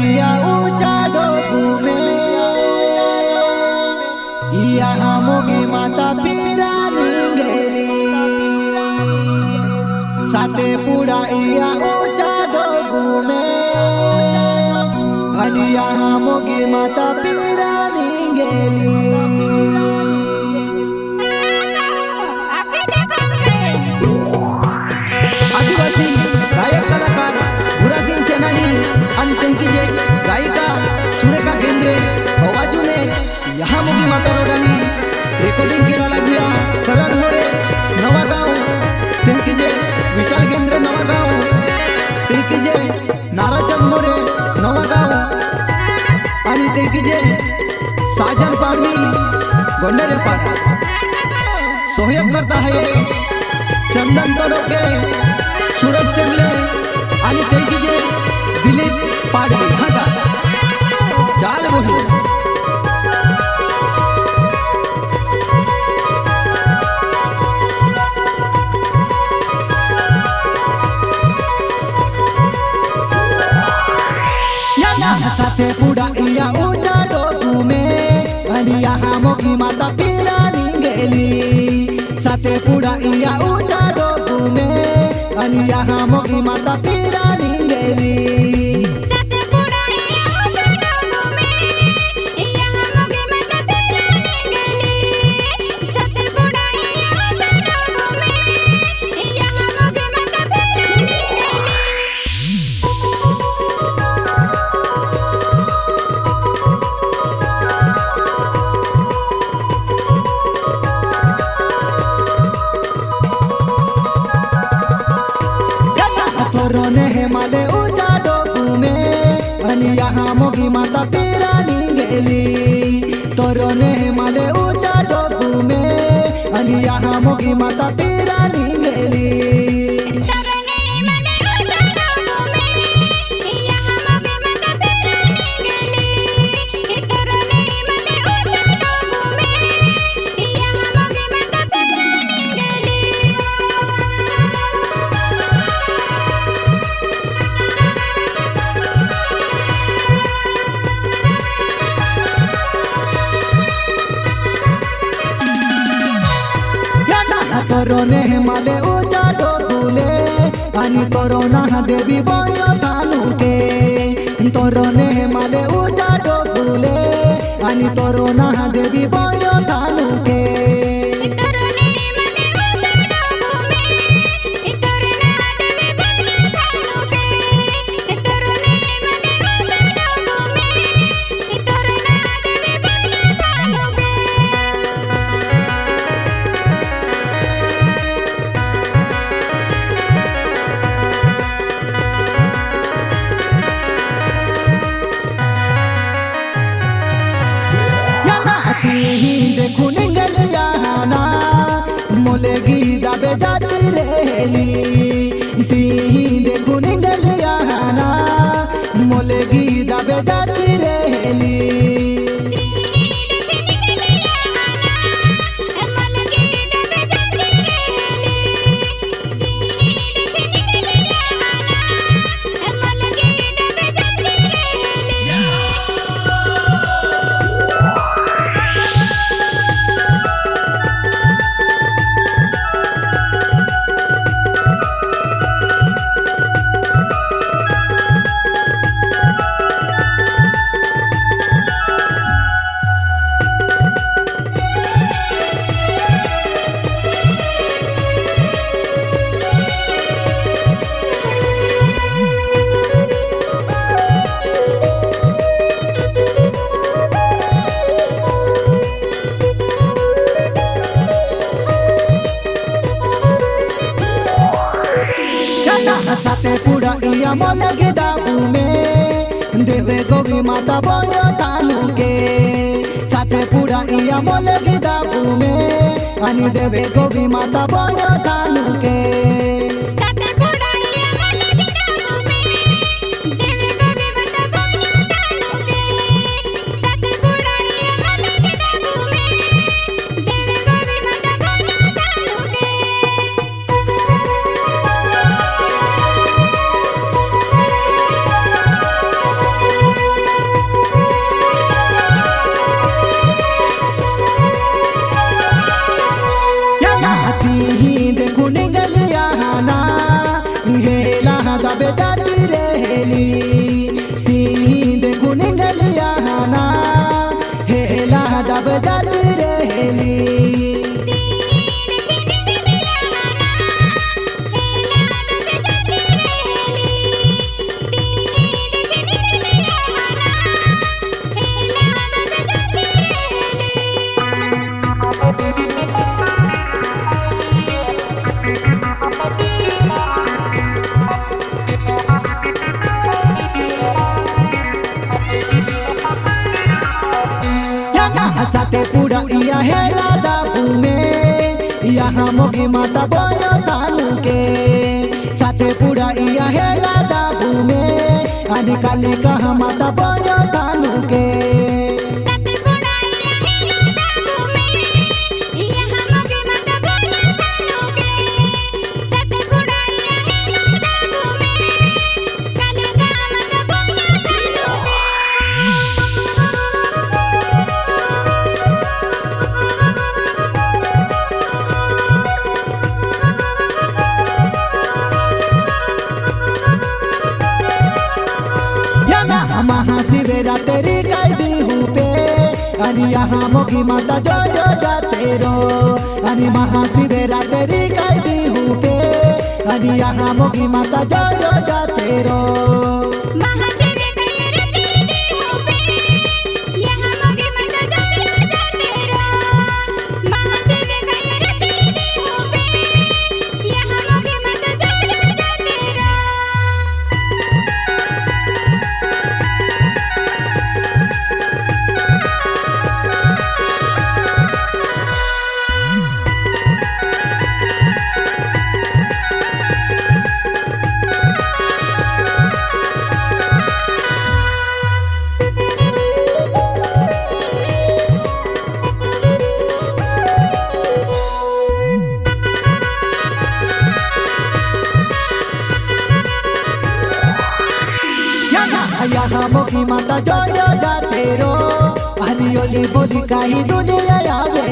Ia ucha do kume ia amogi mata pirani ngeli Sate pura ia ucha do kume ia amogi mata सोहयब करता है चंदन तडोके सुरज सेमले आणि त्यांची जे दिलीप पाडवी हा का। चाल मोही याना साथे पुडा इया उजा डोकू में आणि या मोगी माता पिरा गेली साथे पूरा इया उठा दो में अनिया हम माता पिरा गेली तोरने हे माले उजा डोकू में आणि यहाँ मोगी माता पिरा गेली तो रोने हे माले उजा डोकू में आणि यहाँ मोगी माता पिरा तोरने माले उजा डोकुले आणि तोरोना देवी बण्यो तालुके तोरने माले उजा डोकुले आणि तोरोना देवी बण्यो तालुके ही में माता गोगी माता के साथे पूरा इया मोले विदा भूमे। अनि देवे गोगी माता बण्यो तानू साथे पूरा इया है राधा भूमे। यहाँ मोगी माता बोलो तानु के। साथे पूरा इया है राधा भूमे। अनिकाली कहा माता बोलो तानु के। यहाँ मोगी माता जो जो जाते रो अनि महाशिवेरा तेरी कैदी हूँ पे अनि यहाँ मोगी माता जो जो जाते रो महादेव यहाँ मोगी माता जो जो जाते रो। ओली बोली काही दुनिया आवे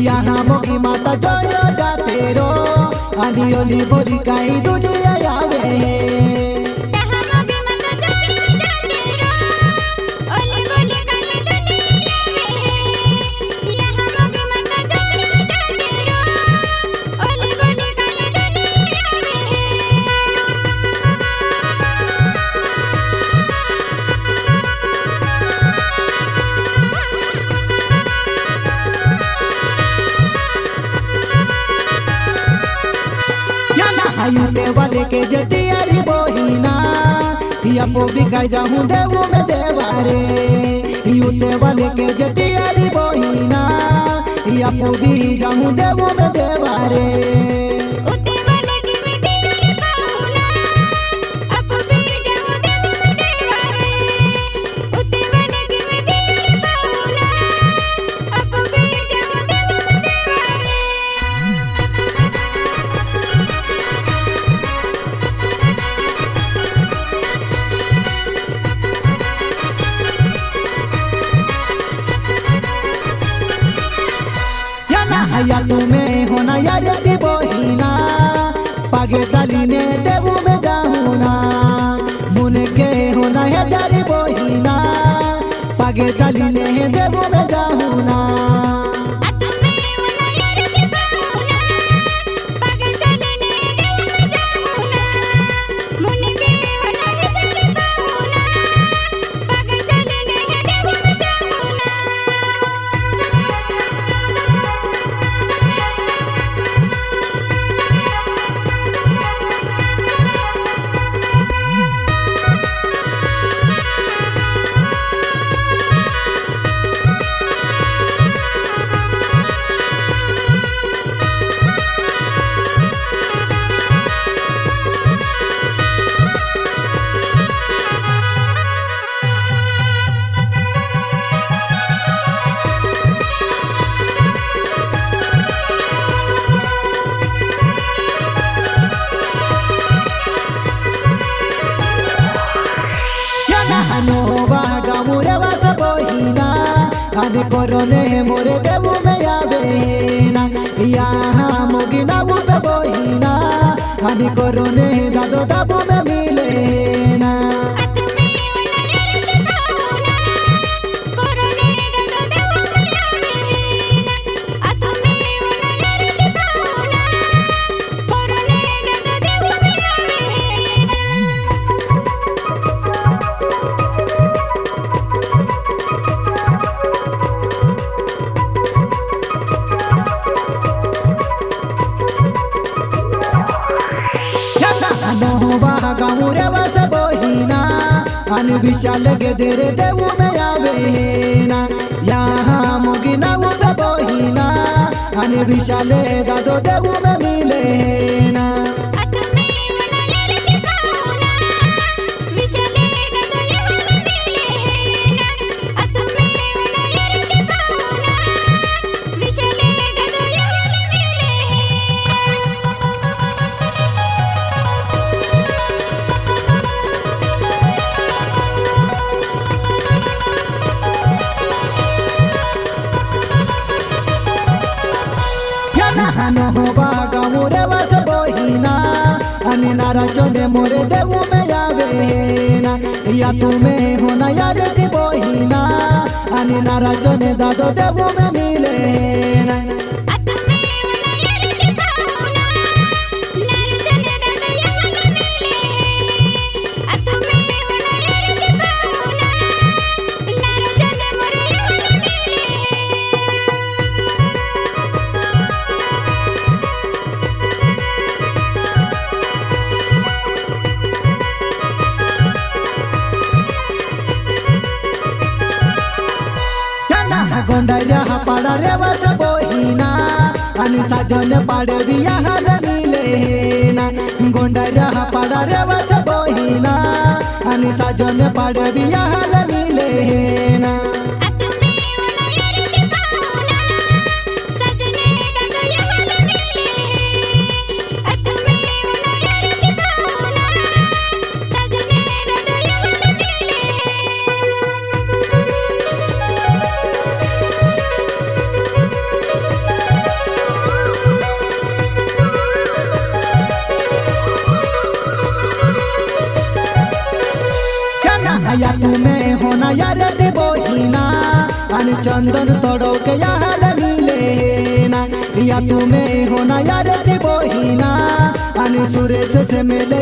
यहाँ मोगी माता जो जो जाते रो। ओली बोली काही दुनिया आवे या पोबी का जाऊँ देवू में देवारे यू देवाले के जतियारी बोहिना या भी जाऊँ देवू में देवारे kalina বহিনা আর করনে মোরে দেবু মেয়া বেহিনা। ইয়া মগিনা বুবে বহিনা আর করনে जान विशाल लगे देरे देवू में आवे यहाँ मुगी ना वो बहिना दादो देवू में मिले ना ना या तुमे हो ना यार दी बोहिना। अनिना नाराजने दादो देवो में मिले। आणि साजन पाडे बिया हाल मिले ना। गोंडा पाडा रे बस बोहिना आणि साजन पाडे बिया मिले ना। याना या तुम्हें होना यार दे बोहिना आणि चंदन तोडो के याल मिले ना या तुम्हें होना यार दे बोहिना आणि सुरेश से मिले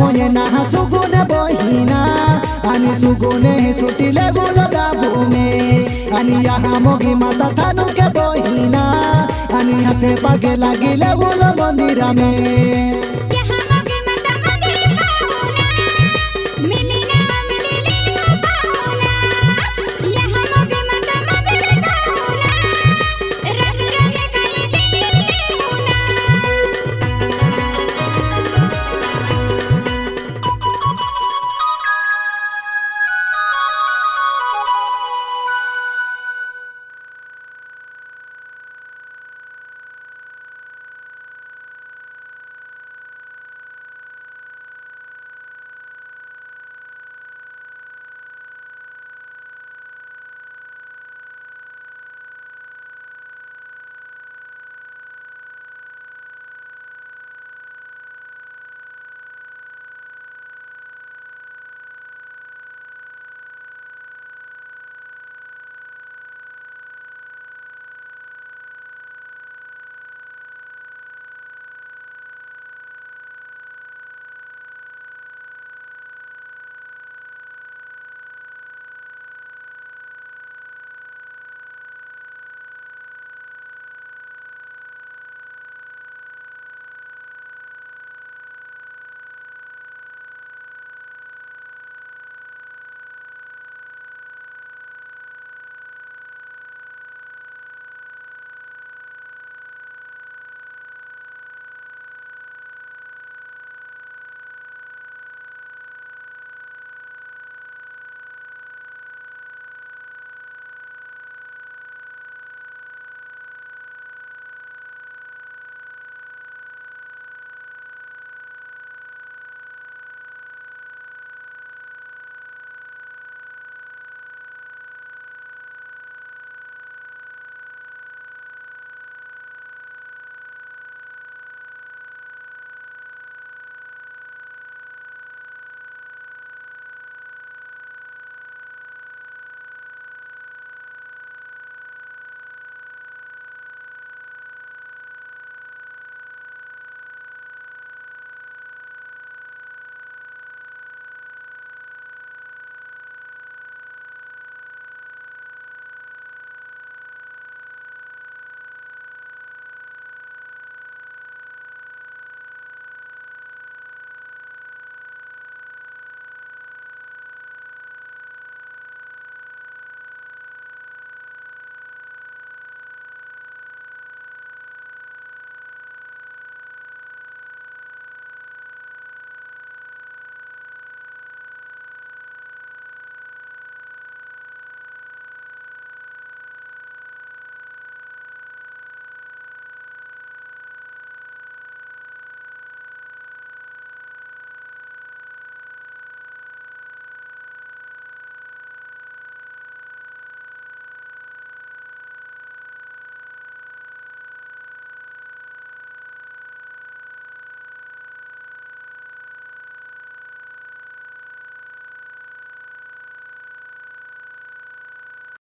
हबारा मोये সুগুনে सुगुने सुटिले गुलो दाबुमे आणि याहा मोगी माता थानु के बोहिना आणि हाते पागे लागिले गुलो मंदिरा में